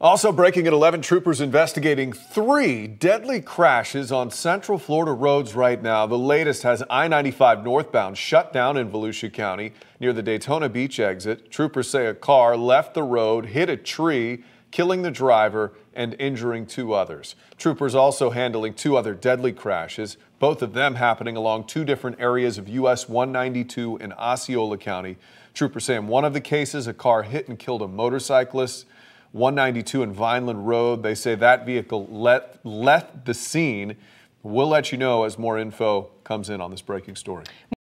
Also breaking at 11, troopers investigating three deadly crashes on Central Florida roads right now. The latest has I-95 northbound shut down in Volusia County near the Daytona Beach exit. Troopers say a car left the road, hit a tree, killing the driver and injuring two others. Troopers also handling two other deadly crashes, both of them happening along two different areas of US 192 in Osceola County. Troopers say in one of the cases, a car hit and killed a motorcyclist. 192 and Vineland Road. They say that vehicle let, left the scene. We'll let you know as more info comes in on this breaking story.